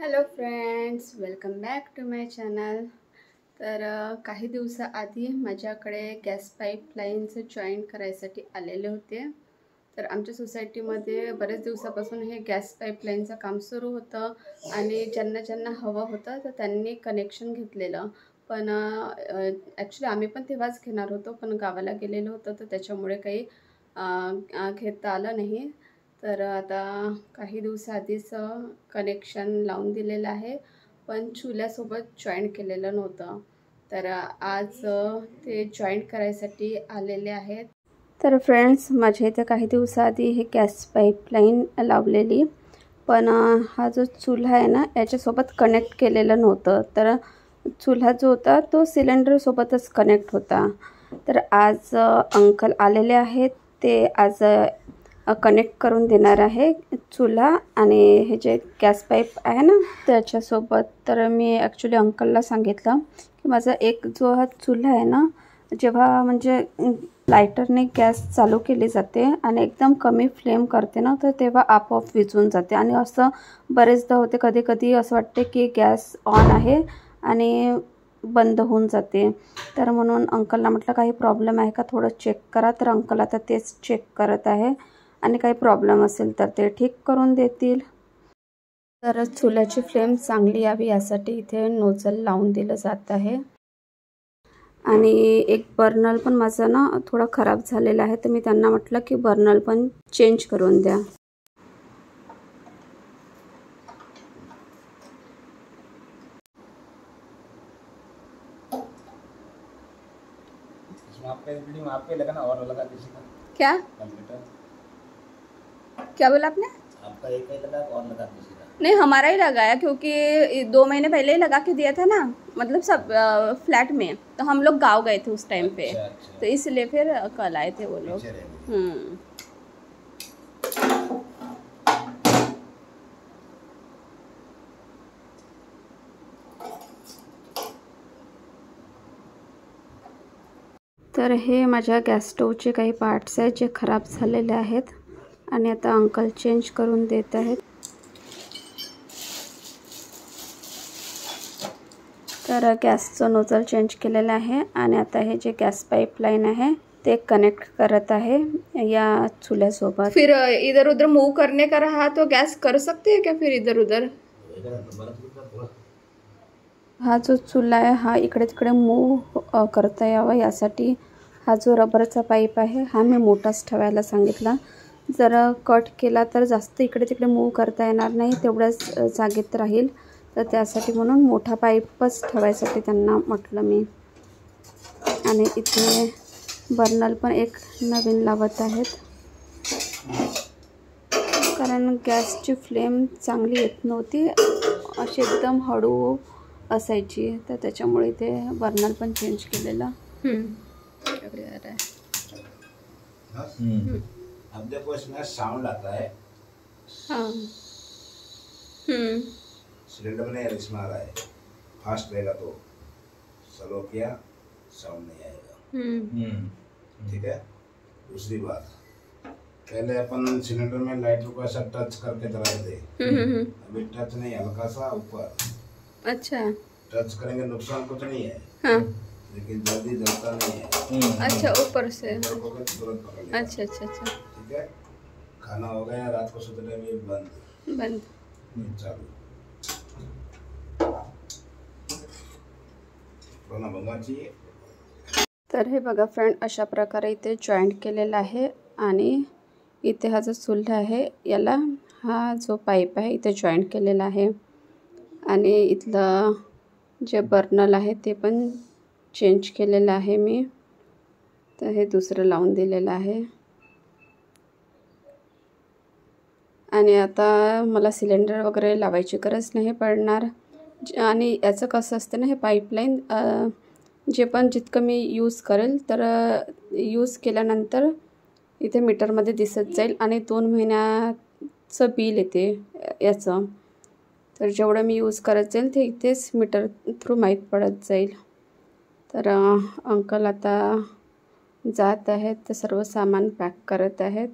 Hello friends welcome back to my channel तर काही दिवसाआधी माझ्याकडे गॅस पाईपलाईनचं जॉईन करायसाठी आलेले होते. तर आमच्या सोसायटीमध्ये बरेच दिवसापासून हे गॅस पाईपलाईनचं काम सुरू होतं आणि ज्यांना ज्यांना हवं होतं तर त्यांनी कनेक्शन घेतलेलं. पण ॲक्च्युली आम्ही पण तेव्हाच घेणार होतो पण गावाला गेलेलो होतो तर त्याच्यामुळे काही घेता आलं नाही. तर आता काही दिवसाआधीच कनेक्शन लावून दिलेलं आहे. पण चुल्यासोबत जॉईन केलेलं नव्हतं. तर आज ते जॉईंट करायसाठी आलेले आहेत. तर फ्रेंड्स माझ्या इथं काही दिवसाआधी हे गॅस पाईपलाईन लावलेली. पण हा जो चुल्हा आहे ना याच्यासोबत कनेक्ट केलेलं नव्हतं. तर चुल्हा जो होता तो सिलेंडरसोबतच कनेक्ट होता. तर आज अंकल आलेले आहेत. ते आज कनेक्ट करून देणार आहे चुल्हा आणि हे जे गॅस पाईप आहे ना त्याच्यासोबत. तर मी ॲक्च्युली अंकलला सांगितलं की माझा एक जो हा चुल्हा आहे ना जेव्हा म्हणजे लायटरने गॅस चालू केली जाते आणि एकदम कमी फ्लेम करते ना तर तेव्हा आपोआप विझून जाते. आणि असं बरेचदा होते कधी कधी असं वाटते की गॅस ऑन आहे आणि बंद होऊन जाते. तर म्हणून अंकलला म्हटलं काही प्रॉब्लेम आहे का? थोडं चेक करा. तर अंकल आता तेच चेक करत आहे. आणि काही प्रॉब्लेम असेल तर ते ठीक करून देतील. तर चुल्याची फ्लेम चांगली यावी यासाठी इथे नोझल लावून दिलं जात आहे. आणि एक बर्नल पण माझं ना थोडा खराब झालेला आहे तर मी त्यांना म्हटलं की बर्नल पण चेंज करून द्या. ही लगा ना और लगा क्या? कंप्यूटर क्या बोला आपने? आपका एक ही लगा और लगा किसी नहीं हमारा ही लगाया क्योंकि दो महीने पहले ही लगा के दिया था ना मतलब सब फ्लैट में। तो हम लोग गाँव गए थे उस टाइम पे। अच्छा अच्छा। तो इसलिए फिर कल आए थे वो लोग। हम्म। तर हे माझ्या गॅस स्टोवचे काही पार्ट्स आहेत जे खराब झालेले आहेत. आणि आता अंकल चेंज करून देत आहेत. तर गॅसचं नोझल चेंज केलेलं आहे आणि आता हे जे गॅस पाईपलाईन आहे ते कनेक्ट करत आहे या चुल्यासोबत. फिर इधर उधर मूव करने का रहा तो गैस कर सकते हैं क्या फिर इधर उधर हा जो चुल्हा आहे हा इकडे तिकडे मूव करता यावा यासाठी हा जो रबरचा पाईप आहे हा मी मोठाच ठेवायला सांगितला. जर कट केला तर जास्त इकडे तिकडे मूव करता येणार नाही तेवढ्याच जागेत राहील. तर त्यासाठी म्हणून मोठा पाईपच ठेवायसाठी त्यांना म्हटलं मी. आणि इथे बर्नल पण एक नवीन लावत आहेत. कारण गॅसची फ्लेम चांगली येत नव्हती. अशी एकदम हळू असायची. तर त्याच्यामुळे ते बर्नर पण चेंज केलेलं. हाँ अब देखो इसमें साउंड आता है हाँ। सिलेंडर में नहीं इसमें आ रहा है फास्ट रहेगा तो स्लो किया साउंड नहीं आएगा। ठीक है? दूसरी बात पहले अपन सिलेंडर में लाइटर को ऐसा टच करके चलाते थे अभी टच नहीं हल्का सा ऊपर। अच्छा। टच करेंगे नुकसान कुछ नहीं है। हाँ। लेकिन जल्दी जलता नहीं है। अच्छा ऊपर से। अच्छा अच्छा अच्छा। ठीक है? खाना हो गया रात को सोते टाइम बंद। बंद। चालू। चाहिए तर हे बघा फ्रेंड अशा प्रकारे इथे जॉईंट केलेलं आहे आणि इथे हा जो चुल्हा आहे याला हा जो पाईप आहे इथे जॉईंट केलेला आहे. आणि इथलं जे बर्नल आहे ते पण चेंज केलेलं आहे मी. तर हे दुसरं लावून दिलेलं आहे. आणि आता मला सिलेंडर वगैरे लावायची गरज नाही पडणार. ज- आणि याचं कसं असतं ना हे पाईपलाईन जे पण जितकं मी यूज करेल तर यूज केल्यानंतर इथे मीटरमध्ये दिसत जाईल आणि दोन महिन्याचं बिल येते याचं. तर जेवढं मी यूज करत जाईल ते इथेच मीटर थ्रू माहीत पडत जाईल. तर अंकल आता जात आहेत तर सर्व सामान पॅक करत आहेत.